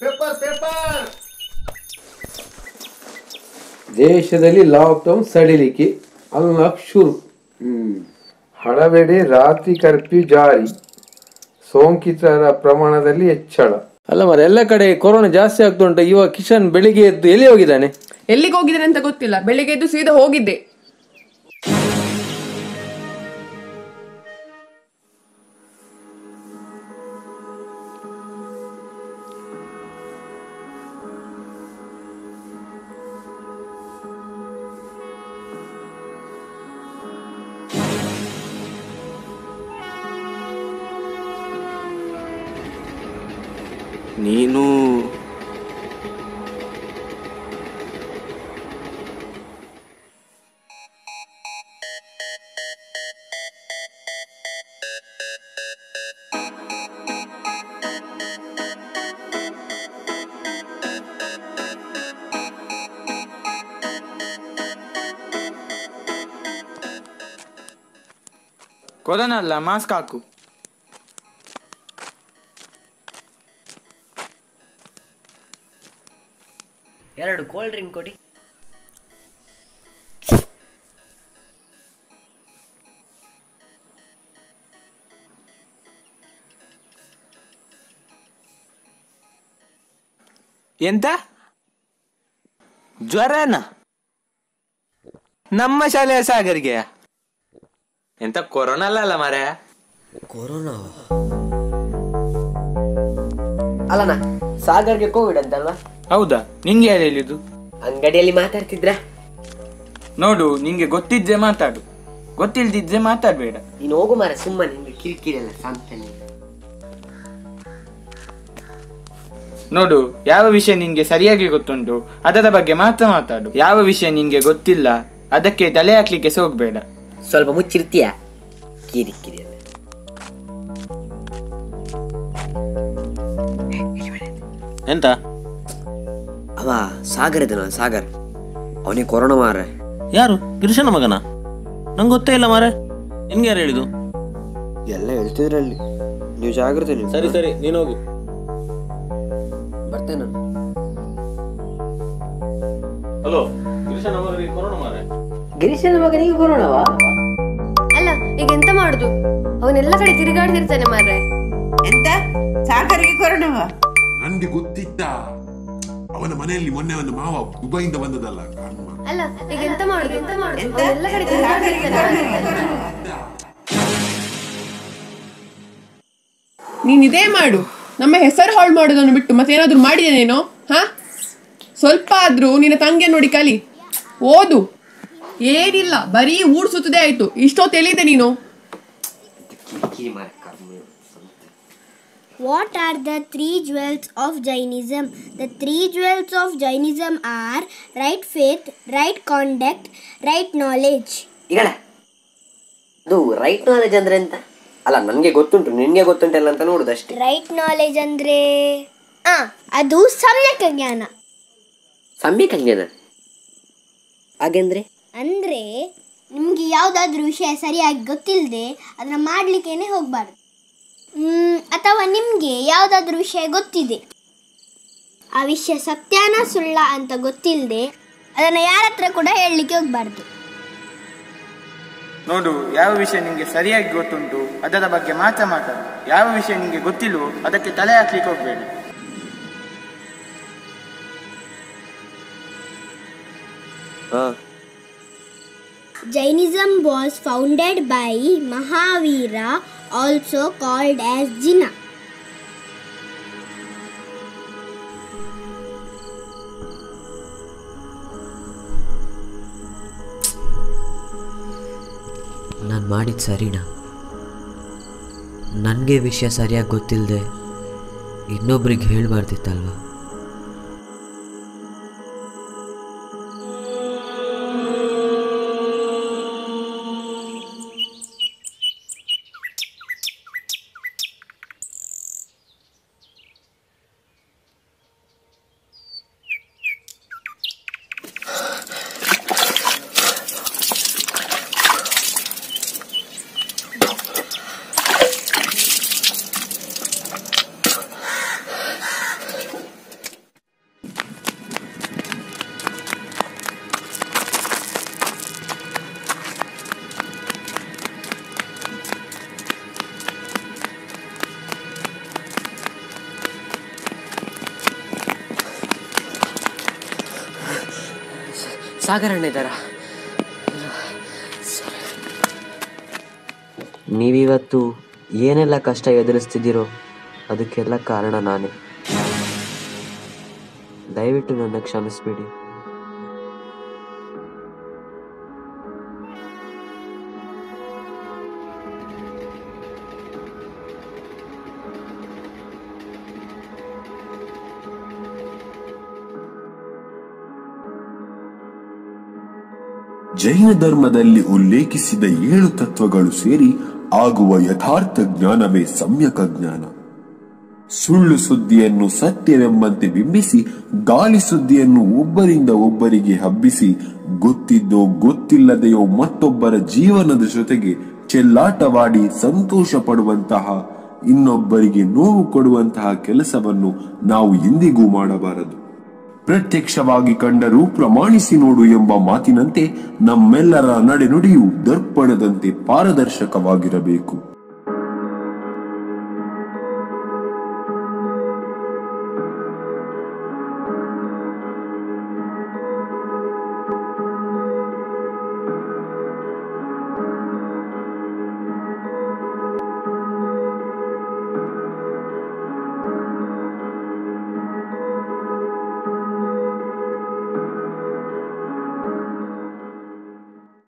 Paper paper! ದೇಶದಲ್ಲಿ lockdown ಸಡಿಲಿಕೆ unlock ಶುರು. ಹ್ಮ್. ಹಳವೆಡೆ ರಾತ್ರಿ ಕರ್ಫ್ಯೂ ಜಾರಿ ಸೋಂಕಿತರ ಪ್ರಮಾಣದಲ್ಲಿ ಹೆಚ್ಚಳ. ಅಲ್ಲ ಮರ ಎಲ್ಲ ಕಡೆ ಕೊರೋನಾ ಜಾಸ್ತಿ ಆಗ್ತಾ ಉಂಟು ಇವಾಗ ಕಿಶನ್ ಬೆಳಿಗ್ಗೆ ಎದ್ದು ಎಲ್ಲಿ ಹೋಗಿದ್ದಾನೆ? ಎಲ್ಲಿಗೆ ಹೋಗಿದ್ದಾನೆ ಅಂತ ಗೊತ್ತಿಲ್ಲ ಬೆಳಿಗ್ಗೆ ಎದ್ದು ಸೀದಾ ಹೋಗಿದ್ದೆ. ನೀನು ಕೊದನಲ್ಲ ಮಾಸ್ಕ್ ಹಾಕು. ಎರಡು ಕೋಲ್ಡ್ ಡ್ರಿಂಕ್ ಕೊಡಿ. ಎಂತ? ಜ್ವರನ? ನಮ್ಮ ಶಾಲೆಯ ಸಾಗರಿಗೆ. ಎಂತ ಕೊರೋನಾ ಅಲ್ಲ ಮಾರ ಕೊರೋನಾ? ಅಲ್ಲಣ್ಣ ಸಾಗರ್ಗೆ ಕೋವಿಡ್ ಅಂತಲ್ವಾ ಹೌದಾ? ನಿಂಗೆ ಯಾರು ಹೇಳಿದ್ದು? ಅಂಗಡಿಯಲ್ಲಿ ಮಾತಾಡ್ತಿದ್ರ? ನೋಡು ನಿಂಗೆ ಗೊತ್ತಿದ್ರೆ ಮಾತಾಡು. ಗೊತ್ತಿಲ್ದಿದ್ರೆ ಮಾತಾಡ್ಬೇಡ. ನೀನು ಹೋಗು ಮಾರ ಸುಮ್ಮನೆ ನಿಮ್ಗೆ ಕಿರಿಕಿರಿ ಎಲ್ಲ ಸಾಂತಾನೆ ನೋಡು ಯಾವ ವಿಷಯ ನಿಂಗೆ ಸರಿಯಾಗಿ ಗೊತ್ತುಂಟು ಅದರ ಬಗ್ಗೆ ಮಾತ್ರ ಮಾತಾಡು. ಯಾವ ವಿಷಯ ನಿಂಗೆ ಗೊತ್ತಿಲ್ಲ ಅದಕ್ಕೆ ತಲೆ ಹಾಕ್ಲಿಕ್ಕೆ ಹೋಗ್ಬೇಡ ಸ್ವಲ್ಪ ಮುಚ್ಚಿರ್ತೀಯ? ಕಿರಿಕಿರಿ ಎಲ್ಲ ಎಂತ? ಅವ ಸಾಗರ್ ಇದನ ಸಾಗರ್. ಅವನಿಗೆ ಕೊರೋನಾ ಮಾರೆ ಯಾರು? ಗಿರೀಶನ ಮಗನ? ನಂಗೆ ಗೊತ್ತೇ ಇಲ್ಲ ಮಾರೆ ನಿನ್ಗೆ ಯಾರು ಹೇಳಿದು ಎಲ್ಲ ಹೇಳ್ತಿದ್ರಲ್ಲಿ. ನೀವು ಜಾಗ್ರತೆ ನೀವು ಸರಿ ಸರಿ ನೀನು ಹೋಗು. ಬರ್ತೇನೆ ನಾನು. ಹಲೋ ಗಿರೀಶನ ಮಗನಿಗೆ ಕೊರೋನಾ ಮಾರೆ ಗಿರೀಶನ ಮಗನಿಗೆ ಕೊರೋನಾವಾ ಅಲ್ಲ ಈಗ ಎಂತ ಮಾಡುದು? ಅವನೆಲ್ಲ ಕಡೆ ತಿರುಗಾಡ್ತಿರ್ತಾನೆ ಮಾರ್ರೆ. ಎಂತ? ಸಾಗರಿಗೆ ಕೊರೋನಾವಾ ನನ್ಗೆ ಗೊತ್ತಿತ್ತ? ಅವನ ಮನೆಯಲ್ಲಿ ಮೊನ್ನೆ ಒಂದು ಮಾವ ದುಬೈಯಿಂದ ಬಂದದಲ್ಲ ಕರ್ಮ ಅಲ್ಲ ಈಗ ಎಂತ ಮಾಡುದು? ಎಂತ ಮಾಡುದು? ಅವನೆಲ್ಲ ಕಡೆ ತಿರುಗಾಡ್ತಿರ್ತಾನೆ ನೀನ್ ಇದೇ ಮಾಡು. ನಮ್ಮ ಹೆಸರು ಹಾಳು ಮಾಡೋದನ್ನು ಬಿಟ್ಟು ಮತ್ತೇನಾದ್ರೂ ಮಾಡಿದೇನೇನೋ? ಹಾ? ಸ್ವಲ್ಪ ಆದ್ರೂ ನಿನ್ನ ತಂಗಿಯ ನೋಡಿ ಕಲಿ. ಓದು. ಏನಿಲ್ಲ ಬರೀ ಊಡ್ ಸುತ್ತದೆ ಆಯ್ತು. ಇಷ್ಟೋ ತಿಳಿದೆ ನೀನು. ಕರ್ಮ What are the three jewels of Jainism? The three jewels of Jainism are right faith, right conduct, right knowledge. ಈಗಣ ಅದು ರೈಟ್ ನಾಲೆಜ್ ಅಂದ್ರೆ ಎಂತ? ಅಲ್ಲ ನನಗೆ ಗೊತ್ತುಂಟು ನಿನಗೆ ಗೊತ್ತುಂಟಲ್ಲ ಅಂತ ನೋಡುದು ಅಷ್ಟೇ. ರೈಟ್ ನಾಲೆಜ್ ಅಂದ್ರೆ? ಆ ಅದು ಸಮ್ಯಕ್ ಜ್ಞಾನ ಸಮ್ಯಕ್ ಜ್ಞಾನ ಹಾಗೆಂದ್ರೆ? ಅಂದ್ರೆ ನಿಮ್ಗೆ ಯಾವುದಾದ್ರೂ ವಿಷಯ ಸರಿಯಾಗಿ ಗೊತ್ತಿಲ್ಲದೆ ಅದನ್ನ ಮಾಡ್ಲಿಕ್ಕೇನೆ ಹೋಗ್ಬಾರ್ದು. ಅಥವಾ ನಿಮಗೆ ಯಾವುದಾದ್ರೂ ವಿಷಯ ಗೊತ್ತಿದೆ? ಆ ವಿಷಯ ಸತ್ಯಾನ ಸುಳ್ಳ ಅಂತ ಗೊತ್ತಿಲ್ಲದೆ ಅದನ್ನು ಯಾರ ಹತ್ರ ಕೂಡ ಹೇಳಲಿಕ್ಕೆ ಹೋಗ್ಬಾರ್ದು. ನೋಡು ಯಾವ ವಿಷಯ ನಿಮಗೆ ಸರಿಯಾಗಿ ಗೊತ್ತುಂಟು ಅದರ ಬಗ್ಗೆ ಮಾತ್ರ ಮಾತಾಡು. ಯಾವ ವಿಷಯ ನಿಮಗೆ ಗೊತ್ತಿಲ್ವೋ ಅದಕ್ಕೆ ತಲೆ ಹಾಕ್ಲಿಕ್ಕೆ ಹೋಗ್ಬೇಡಿ. Jainism was founded by Mahavira, also called as Jina. ನಾನು ಮಾಡಿದ್ದು ಸರಿನಾ ನನಗೆ ವಿಷಯ ಸರಿಯಾಗಿ ಗೊತ್ತಿಲ್ಲದೆ ಇನ್ನೊಬ್ರಿಗೆ ಹೇಳಬಾರ್ದಿತ್ತಲ್ವಾ ಸಾಗರಣ್ಣ ಇದ್ದಾರ? ನೀವಿವತ್ತು ಏನೆಲ್ಲ ಕಷ್ಟ ಎದುರಿಸ್ತಿದ್ದೀರೋ ಅದಕ್ಕೆಲ್ಲ ಕಾರಣ ನಾನೇ. ದಯವಿಟ್ಟು ನನ್ನ ಕ್ಷಮಿಸ್ಬಿಡಿ. ಜೈನ ಧರ್ಮದಲ್ಲಿ ಉಲ್ಲೇಖಿಸಿದ ಏಳು ತತ್ವಗಳು ಸೇರಿ ಆಗುವ ಯಥಾರ್ಥ ಜ್ಞಾನವೇ ಸಮ್ಯಕ ಜ್ಞಾನ. ಸುಳ್ಳು ಸುದ್ದಿಯನ್ನು ಸತ್ಯವೆಂಬಂತೆ ಬಿಂಬಿಸಿ, ಗಾಳಿ ಸುದ್ದಿಯನ್ನು ಒಬ್ಬರಿಂದ ಒಬ್ಬರಿಗೆ ಹಬ್ಬಿಸಿ, ಗೊತ್ತಿದ್ದೋ ಗೊತ್ತಿಲ್ಲದೆಯೋ ಮತ್ತೊಬ್ಬರ ಜೀವನದ ಜೊತೆಗೆ ಚೆಲ್ಲಾಟವಾಡಿ ಸಂತೋಷ ಪಡುವಂತಹ, ಇನ್ನೊಬ್ಬರಿಗೆ ನೋವು ಕೊಡುವಂತಹ ಕೆಲಸವನ್ನು ನಾವು ಎಂದಿಗೂ ಮಾಡಬಾರದು. ಪ್ರತ್ಯಕ್ಷವಾಗಿ ಕಂಡರೂ ಪ್ರಮಾಣಿಸಿ ನೋಡು ಎಂಬ ಮಾತಿನಂತೆ ನಮ್ಮೆಲ್ಲರ ನಡೆನುಡಿಯು ದರ್ಪಣದಂತೆ ಪಾರದರ್ಶಕವಾಗಿರಬೇಕು.